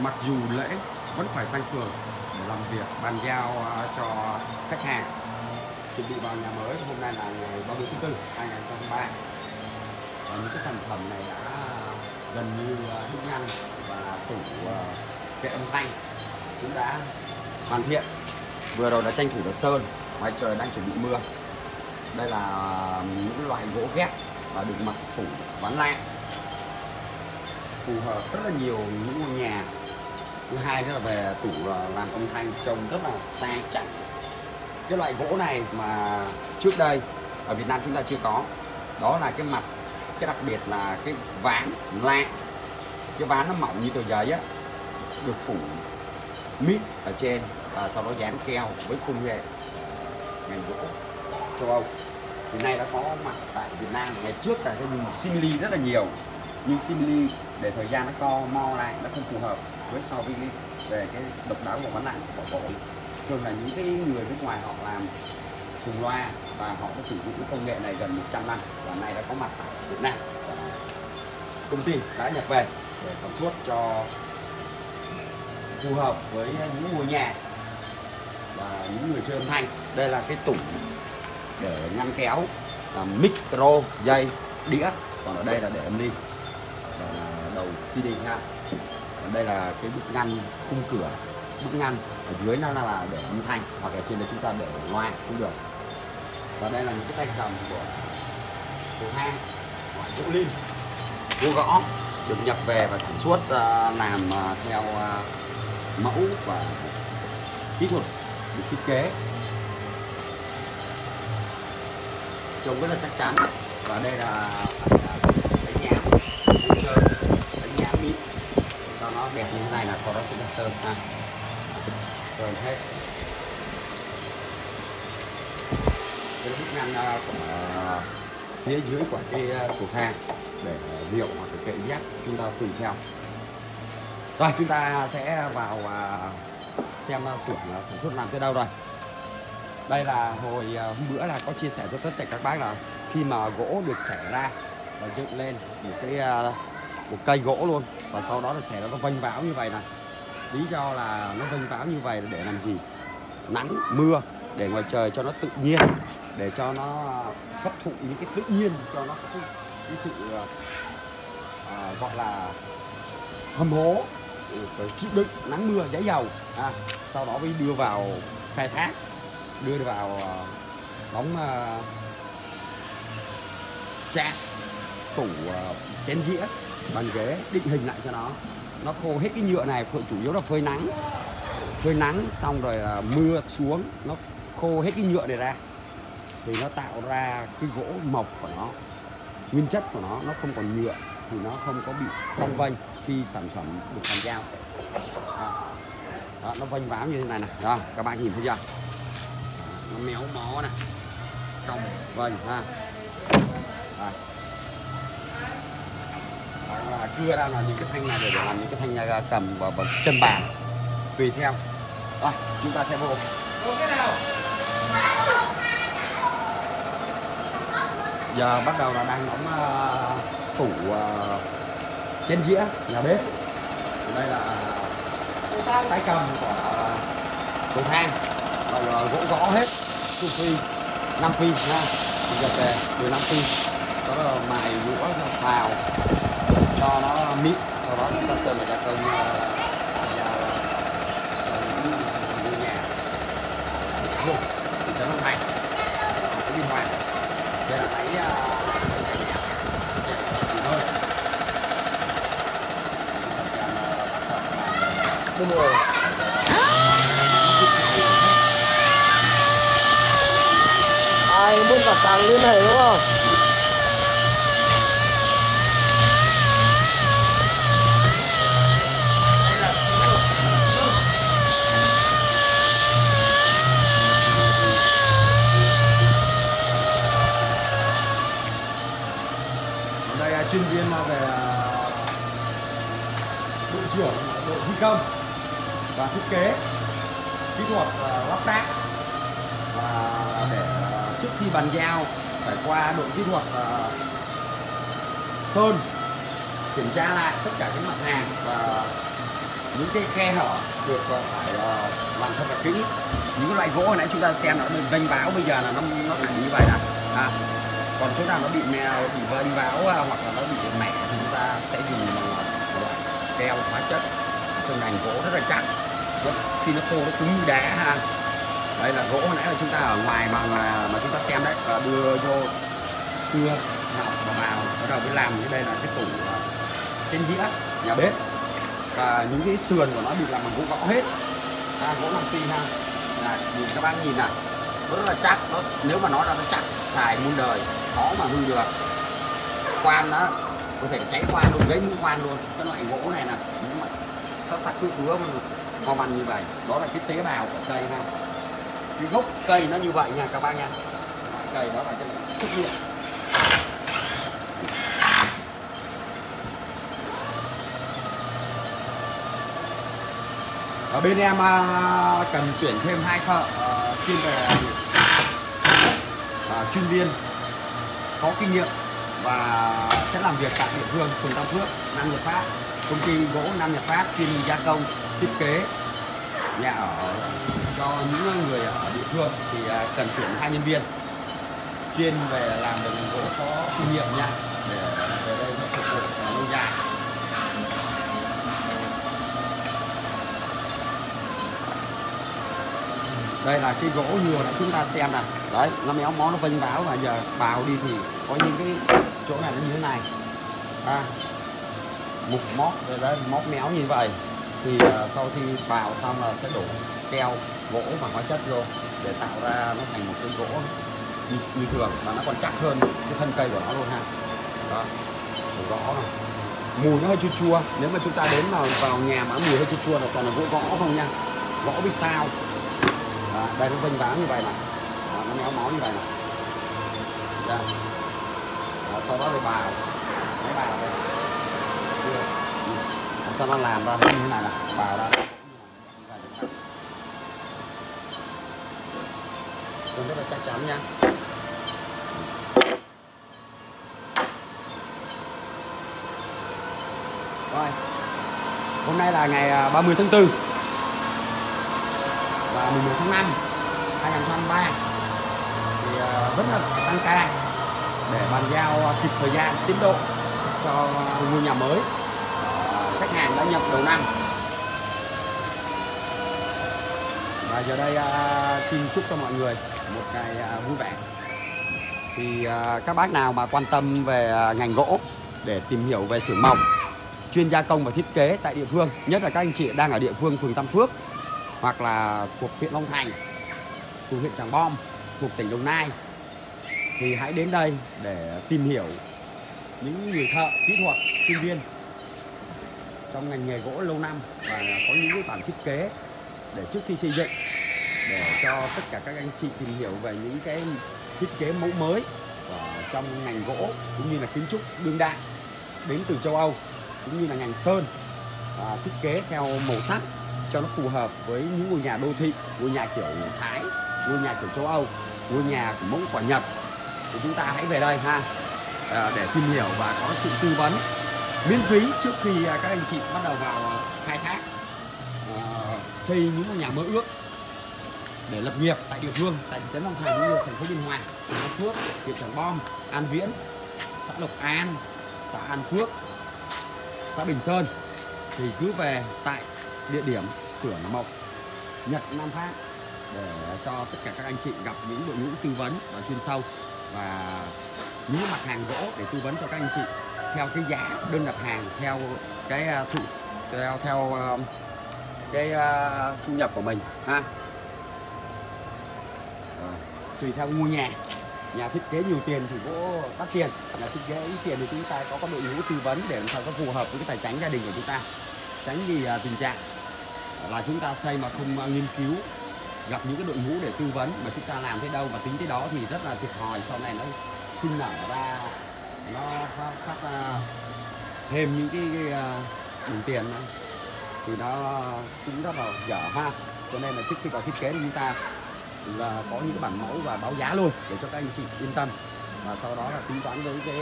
mặc dù lễ vẫn phải tăng cường để làm việc, bàn giao à, cho khách hàng. Chuẩn bị vào nhà mới, hôm nay là ngày 30 tháng 4 2003 và những cái sản phẩm này đã gần như à, hút nhanh và tủ à, kệ âm thanh cũng đã hoàn thiện. Vừa rồi đã tranh thủ là sơn, ngoài trời đang chuẩn bị mưa. Đây là những loại gỗ ghép và được mặt phủ ván lan phù hợp rất là nhiều những ngôi nhà thứ hai nữa là về tủ là làm âm thanh trông rất là sang chảnh. Cái loại gỗ này mà trước đây ở Việt Nam chúng ta chưa có. Đó là cái mặt, cái đặc biệt là cái ván lạng. Cái ván nó mỏng như tờ giấy á, được phủ mít ở trên và sau đó dán keo với công nghệ ngành gỗ châu Âu. Hiện nay đã có mặt tại Việt Nam. Ngày trước là dùng simili rất là nhiều, nhưng simili để thời gian nó co, mo lại, nó không phù hợp với so với về cái độc đáo của ván lạng của gỗ thường là những cái người nước ngoài họ làm thùng loa và họ đã sử dụng cái công nghệ này gần 100 năm và nay đã có mặt tại Việt Nam. Và công ty đã nhập về để sản xuất cho phù hợp với những ngôi nhà và những người chơi âm thanh. Đây là cái tủ để ngăn kéo là micro dây đĩa. Còn ở đây là để âm ly. Và đầu CD ha còn đây là cái bức ngăn khung cửa bức ngăn ở dưới nó là, để âm thanh hoặc là trên đây chúng ta để loa cũng được. Và đây là những cái tay cầm của của hang của chỗ lim gỗ gõ được nhập về và sản xuất à, làm à, theo à, mẫu và kỹ thuật được thiết kế. Trông rất là chắc chắn. Và đây là sau đó chúng ta sơn ha. Sơn hết. Cái bức ngăn à, của à, phía dưới của cái tủ cầu thang để rượu hoặc là kệ dép chúng ta tùy theo. Rồi, chúng ta sẽ vào à, xem xưởng sản xuất làm tới đâu rồi. Đây là hồi hôm bữa là có chia sẻ cho tất cả các bác là khi mà gỗ được xẻ ra và dựng lên một cái một cây gỗ luôn. Và sau đó là xẻ nó vênh váo như vậy này lý do là nó vênh váo như vậy là để làm gì? Nắng mưa để ngoài trời cho nó tự nhiên để cho nó à, hấp thụ những cái tự nhiên cho nó có cái, cái sự à, à, gọi là hầm hố ừ, phải chịu đựng nắng mưa giấy dầu à, sau đó mới đưa vào khai thác đưa vào à, đóng uh, chạm tủ ờ, chén dĩa bàn ghế định hình lại cho nó. Nó khô hết cái nhựa này chủ yếu là phơi nắng. Phơi nắng xong rồi là mưa xuống nó khô hết cái nhựa này ra. Thì nó tạo ra cái gỗ mộc của nó nguyên chất của nó nó không còn nhựa thì nó không có bị cong vênh khi sản phẩm được bàn giao. Đó. Đó, nó vênh váo như thế này này. Đó các bạn nhìn thấy chưa? Nó méo mó này. Cong vênh ha. Đó. Và cưa ra là những cái thanh này để, làm những cái thanh này à, cầm vào, vào chân bàn. Tùy theo. Rồi chúng ta sẽ vô. Giờ bắt đầu là đang đóng ờ, tủ trên chén dĩa nhà bếp. Đây là tay cầm của cầu thang. Và gỗ gõ hết. Su phi năm phi ha giờ về từ năm phi sau đó là mài rũa vào cho nó mịn sau đó chúng ta sơn lại gia công vào ngôi nhà. Luôn thì cho nó thành cái biên đây là máy máy chạy nhạc chạy chạy hơi chúng ta xem Đúng rồi. Ai muốn đặt hàng liên hệ đúng không? Chuyên viên về à, đội trưởng đội thi công và thiết kế kỹ thuật à, lắp ráp. Và để à, trước khi bàn giao phải qua đội kỹ thuật sơn kiểm tra lại tất cả các mặt hàng và những cái khe hở được phải làm thật là kỹ. Những cái loại gỗ hồi nãy chúng ta xem nó bị vênh báo bây giờ là nó nó thành như vậy này à, còn chỗ nào nó bị mèo bị vân váo à, hoặc là nó bị mẻ thì chúng ta sẽ dùng bằng một loại keo hóa chất. Trong ngành gỗ rất là chắc khi nó khô nó cứng như đá ha. Đây là gỗ hồi nãy là chúng ta ở ngoài bằng mà, mà chúng ta xem đấy và đưa vô cưa ngọc và vào bắt đầu mới làm cái đây là cái tủ ờ, trên dĩa nhà bếp. Và những cái sườn của nó bị làm bằng gỗ gõ hết. À, gỗ làm phi ha. Này, nhìn các bác nhìn này nó rất là chắc nó nếu mà nó là nó chắc xài muôn đời khó mà hư được. Quan đó có thể cháy quan luôn gãy những quan luôn. Cái loại gỗ này nè sắc sắc cứ cứa hoa văn như vậy. Đó là cái tế bào của cây ha. Cái gốc cây nó như vậy nha các bác nha. Cây đó là cái chất liệu.Ở bên em à, cần tuyển thêm hai thợ ờ, chuyên về à, chuyên viên có kinh nghiệm và sẽ làm việc tại địa phương, phường Tam Phước, Nam Nhật Phát. Công ty gỗ Nam Nhật Phát chuyên gia công, thiết kế nhà ở cho những người ở địa phương thì à, cần tuyển hai nhân viên chuyên về làm được ngành gỗ có kinh nghiệm nha để về đây nó phục vụ lâu dài đây là cái gỗ nhựa nãy chúng ta xem này đấy nó méo mó nó vênh váo và giờ bào đi thì có những cái chỗ này nó như thế này. À, mục móc đây đấy móc méo như vậy. Thì uh, sau khi bào xong là sẽ đổ keo gỗ và hóa chất vô để tạo ra nó thành một cái gỗ như, như thường và nó còn chắc hơn cái thân cây của nó luôn ha. Đó gỗ này. Mùi nó hơi chua chua. Nếu mà chúng ta đến vào vào nhà mà mùi hơi chua chua là toàn là gỗ gõ không nha. Gõ với sao đây nó vênh váng như vậy này đó, nó méo mó như vậy này đó. Dạ. Đó, sau đó thì bào máy bào đây. Chưa. Ừ. Sau nó làm ra như thế này này bào ra Còn rất là chắc chắn nha. Rồi. Hôm nay là ngày à, 30 tháng 4 11 tháng 5 2023 thì ờ, rất vẫn là phải tăng ca để bàn giao kịp thời gian, tiến độ cho ờ, ngôi nhà mới ờ, khách hàng đã nhập đầu năm. Và giờ đây xin chúc cho mọi người một ngày vui vẻ. Thì các bác nào mà quan tâm về ngành gỗ để tìm hiểu về xưởng mộc, chuyên gia công và thiết kế tại địa phương, nhất là các anh chị đang ở địa phương phường Tam Phước hoặc là thuộc huyện Long Thành thuộc huyện Tràng Bom thuộc tỉnh Đồng Nai thì hãy đến đây để tìm hiểu những người thợ kỹ thuật chuyên viên trong ngành nghề gỗ lâu năm và có những cái bản thiết kế để trước khi xây dựng để cho tất cả các anh chị tìm hiểu về những cái thiết kế mẫu mới ở trong ngành gỗ cũng như là kiến trúc đương đại đến từ châu Âu cũng như là ngành sơn à, thiết kế theo màu sắc cho nó phù hợp với những ngôi nhà đô thị ngôi nhà kiểu Thái ngôi nhà kiểu châu Âu ngôi nhà của mẫu quả Nhật. Thì chúng ta hãy về đây ha. À, để tìm hiểu và có sự tư vấn miễn phí trước khi à, các anh chị bắt đầu vào à, khai thác à, xây những ngôi nhà mơ ước để lập nghiệp tại địa phương tại thị trấn Long Thành cũng như thành phố Biên Hòa, tỉnh An Phước, huyện Tràng Bom, An Viễn, xã Lộc An, xã An Phước, xã Bình Sơn. Thì cứ về tại địa điểm xưởng mộc Nhật Nam Phát để cho tất cả các anh chị gặp những đội ngũ tư vấn và chuyên sâu và những mặt hàng gỗ để tư vấn cho các anh chị theo cái giá đơn đặt hàng, theo cái à, thu theo theo à, cái à, thu nhập của mình, ha. Ờ, tùy theo ngôi nhà. Nhà thiết kế nhiều tiền thì gỗ đắt tiền. Nhà thiết kế ít tiền thì chúng ta có các đội ngũ tư vấn để làm sao có phù hợp với cái tài chính gia đình của chúng ta. Tránh vì tình trạng là chúng ta xây mà không à, nghiên cứu gặp những cái đội ngũ để tư vấn mà chúng ta làm thế đâu và tính thế đó thì rất là thiệt thòi. Sau này nó sinh nở ra nó phát, phát à, thêm những cái, cái à, đồng tiền này. thì nó cũng rất là dở ha. Cho nên là trước khi có thiết kế thì chúng ta là có những cái bản mẫu và báo giá luôn để cho các anh chị yên tâm. Và sau đó là tính toán với cái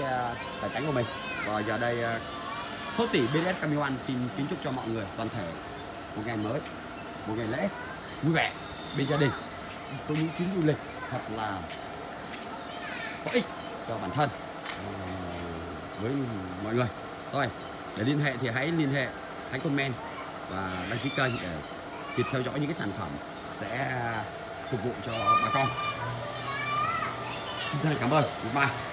tài chính của mình. Và giờ đây số tỷ BS Camiwan xin kính chúc cho mọi người toàn thể một ngày mới, một ngày lễ, vui vẻ bên gia đình. Có những chuyến du lịch thật là có ích cho bản thân ờ, với mọi người. Thôi, để liên hệ thì hãy liên hệ, hãy comment và đăng ký kênh để kịp theo dõi những cái sản phẩm sẽ phục vụ cho bà con. Xin thân cảm ơn. Goodbye